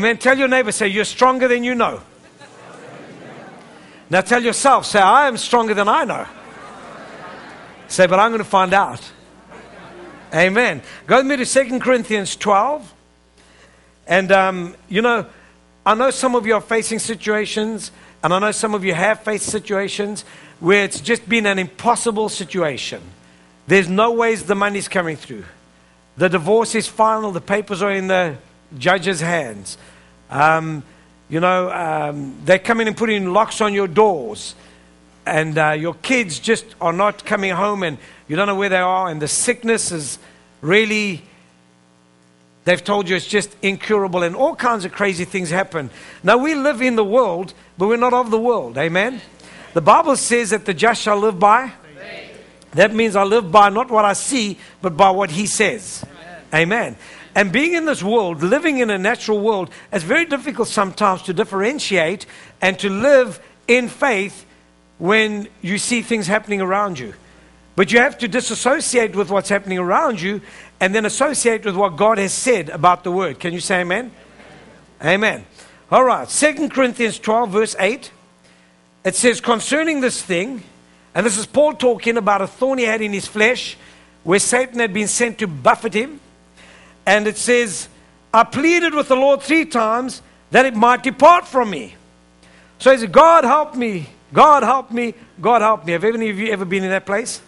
Amen. Tell your neighbor, say, You're stronger than you know. Now tell yourself, say, I am stronger than I know. Say, but I'm going to find out. Amen. Go with me to 2 Corinthians 12. And, um, you know, I know some of you are facing situations, and I know some of you have faced situations where it's just been an impossible situation. There's no ways the money's coming through. The divorce is final, the papers are in the judge's hands. Um, you know, um, they're coming and putting locks on your doors, and uh, your kids just are not coming home, and you don't know where they are, and the sickness is really, they've told you it's just incurable, and all kinds of crazy things happen. Now, we live in the world, but we're not of the world. Amen? The Bible says that the just shall live by. That means I live by not what I see, but by what He says. Amen. And being in this world, living in a natural world, it's very difficult sometimes to differentiate and to live in faith when you see things happening around you. But you have to disassociate with what's happening around you and then associate with what God has said about the word. Can you say amen? Amen. All right. Second Corinthians 12, verse 8. It says, concerning this thing, and this is Paul talking about a thorn he had in his flesh where Satan had been sent to buffet him. And it says, I pleaded with the Lord three times that it might depart from me. So he said, God help me, God help me, God help me. Have any of you ever been in that place?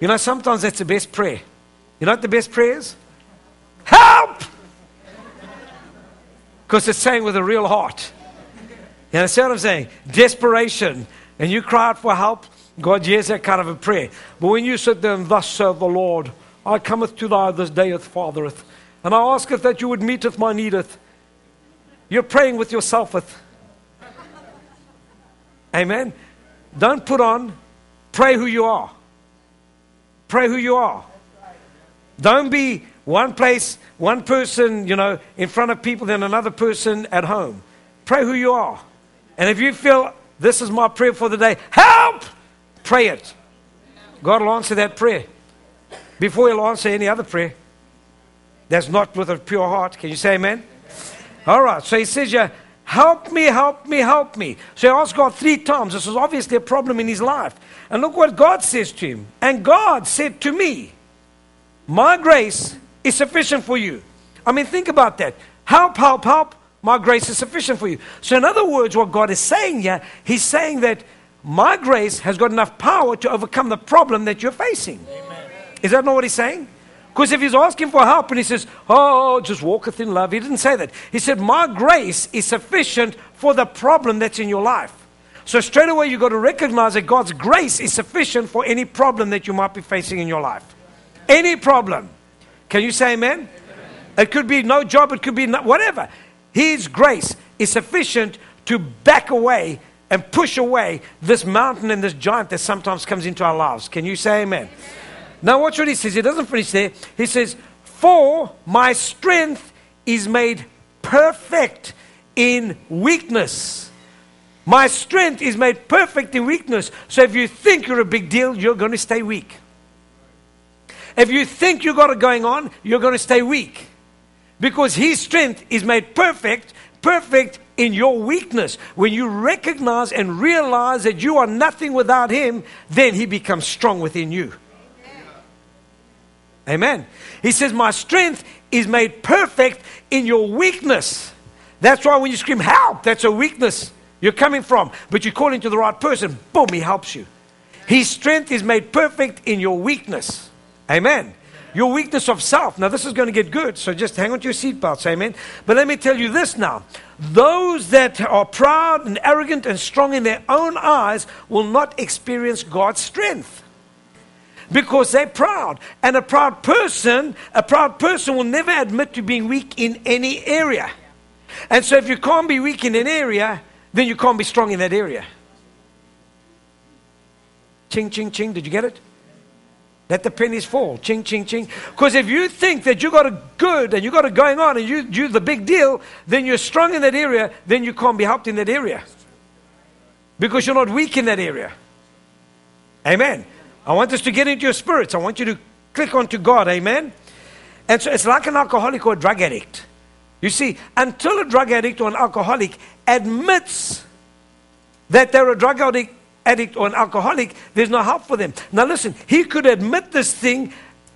You know, sometimes that's the best prayer. You know what the best prayer is? Help! Because it's saying with a real heart. You understand what I'm saying? Desperation. And you cry out for help, God hears that kind of a prayer. But when you sit there and thus serve the Lord, I cometh to thee this day it fathereth. And I asketh that you would meeteth my needeth. You're praying with yourself with. Amen. Don't put on, pray who you are. Pray who you are. Don't be one place, one person, you know, in front of people, then another person at home. Pray who you are. And if you feel this is my prayer for the day, help! Pray it. God will answer that prayer before He'll answer any other prayer. That's not with a pure heart. Can you say amen? All right. So He says, yeah, help me, help me, help me. So he asked God three times. This was obviously a problem in his life. And look what God says to him. And God said to me, My grace is sufficient for you. I mean, think about that. Help, help, help. My grace is sufficient for you. So, in other words, what God is saying here, He's saying that my grace has got enough power to overcome the problem that you're facing. Amen. Is that not what He's saying? Because if He's asking for help and He says, Oh, just walketh in love, He didn't say that. He said, My grace is sufficient for the problem that's in your life. So, straight away, you've got to recognize that God's grace is sufficient for any problem that you might be facing in your life. Any problem. Can you say amen? It could be no job, it could be no, whatever. His grace is sufficient to back away and push away this mountain and this giant that sometimes comes into our lives. Can you say amen? amen? Now, watch what he says. He doesn't finish there. He says, For my strength is made perfect in weakness. My strength is made perfect in weakness. So if you think you're a big deal, you're going to stay weak. If you think you've got it going on, you're going to stay weak. Because his strength is made perfect, perfect in your weakness. When you recognize and realize that you are nothing without him, then he becomes strong within you. Amen. He says, My strength is made perfect in your weakness. That's why when you scream, Help, that's a weakness you're coming from. But you call into the right person, boom, he helps you. His strength is made perfect in your weakness. Amen. Your weakness of self. Now, this is going to get good, so just hang on to your seatbelts, amen. But let me tell you this now. Those that are proud and arrogant and strong in their own eyes will not experience God's strength because they're proud. And a proud person, a proud person will never admit to being weak in any area. And so if you can't be weak in an area, then you can't be strong in that area. Ching, ching, ching. Did you get it? Let the pennies fall. Ching, ching, ching. Because if you think that you got a good and you got it going on and you do the big deal, then you're strong in that area, then you can't be helped in that area. Because you're not weak in that area. Amen. I want us to get into your spirits. I want you to click onto God. Amen. And so it's like an alcoholic or a drug addict. You see, until a drug addict or an alcoholic admits that they're a drug addict, addict or an alcoholic, there's no help for them. Now, listen, he could admit this thing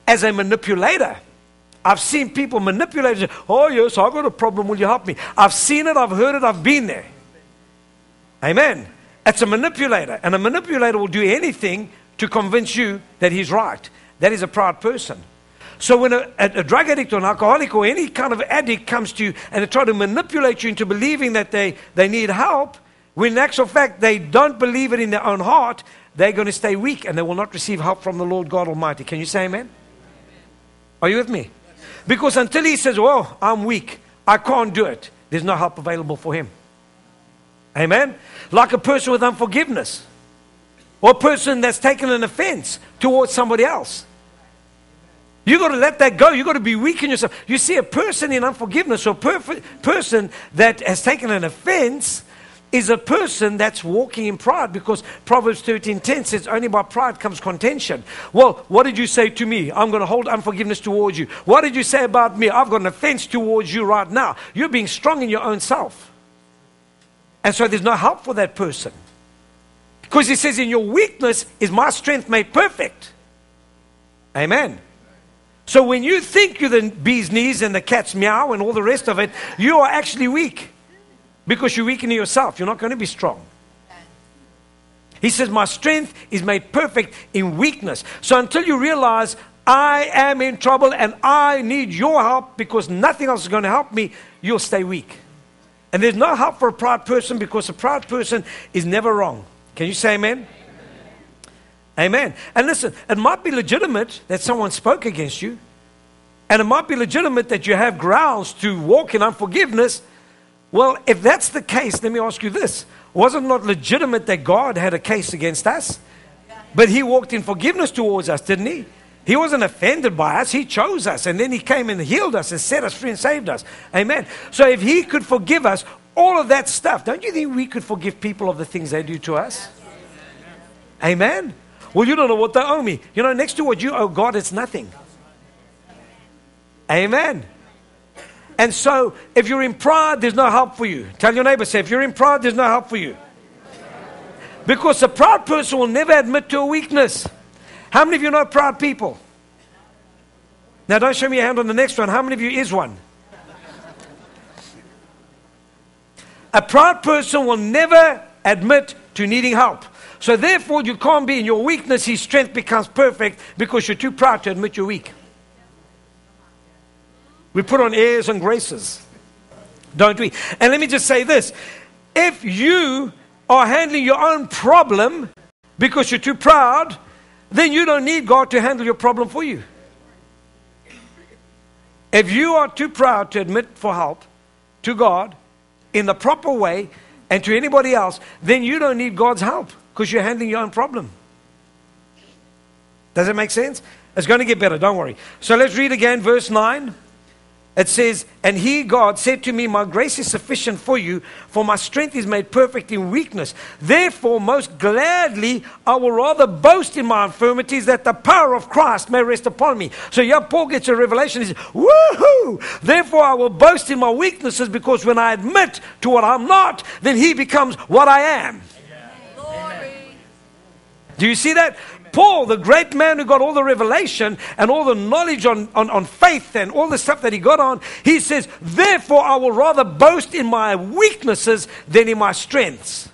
as a manipulator. I've seen people manipulate. Oh, yes, I've got a problem. Will you help me? I've seen it, I've heard it, I've been there. Amen. It's a manipulator, and a manipulator will do anything to convince you that he's right. That is a proud person. So when a, a, drug addict or an alcoholic or any kind of addict comes to you and they try to manipulate you into believing that they, they need help, when in actual fact they don't believe it in their own heart, they're going to stay weak and they will not receive help from the Lord God Almighty. Can you say amen? Are you with me? Because until he says, Well, I'm weak, I can't do it, there's no help available for him. Amen? Like a person with unforgiveness or a person that's taken an offense towards somebody else. You've got to let that go. You've got to be weak in yourself. You see, a person in unforgiveness or a perf- person that has taken an offense is a person that's walking in pride because Proverbs 13:10 says only by pride comes contention. Well, what did you say to me? I'm going to hold unforgiveness towards you. What did you say about me? I've got an offense towards you right now. You're being strong in your own self. And so there's no help for that person. Because he says in your weakness is my strength made perfect. Amen. So when you think you're the bee's knees and the cat's meow and all the rest of it, you are actually weak because you're weak in yourself. You're not going to be strong. He says, My strength is made perfect in weakness. So until you realize I am in trouble and I need your help because nothing else is going to help me, you'll stay weak. And there's no help for a proud person because a proud person is never wrong. Can you say amen? Amen. And listen, it might be legitimate that someone spoke against you, and it might be legitimate that you have grounds to walk in unforgiveness. Well, if that's the case, let me ask you this Was it not legitimate that God had a case against us? But He walked in forgiveness towards us, didn't He? He wasn't offended by us. He chose us. And then He came and healed us and set us free and saved us. Amen. So if He could forgive us, all of that stuff, don't you think we could forgive people of the things they do to us? Amen. Well, you don't know what they owe me. You know, next to what you owe God, it's nothing. Amen. And so, if you're in pride, there's no help for you. Tell your neighbor, say, if you're in pride, there's no help for you. Because a proud person will never admit to a weakness. How many of you know proud people? Now, don't show me your hand on the next one. How many of you is one? A proud person will never admit to needing help. So therefore, you can't be in your weakness, his strength becomes perfect because you're too proud to admit you're weak. We put on airs and graces, don't we? And let me just say this if you are handling your own problem because you're too proud, then you don't need God to handle your problem for you. If you are too proud to admit for help to God in the proper way and to anybody else, then you don't need God's help because you're handling your own problem. Does it make sense? It's going to get better, don't worry. So let's read again, verse 9. It says, And he, God, said to me, My grace is sufficient for you, for my strength is made perfect in weakness. Therefore, most gladly, I will rather boast in my infirmities that the power of Christ may rest upon me. So here Paul gets a revelation. He says, Woohoo! Therefore, I will boast in my weaknesses because when I admit to what I'm not, then he becomes what I am. Do you see that? Paul, the great man who got all the revelation and all the knowledge on, on, on faith and all the stuff that he got on, he says, Therefore, I will rather boast in my weaknesses than in my strengths.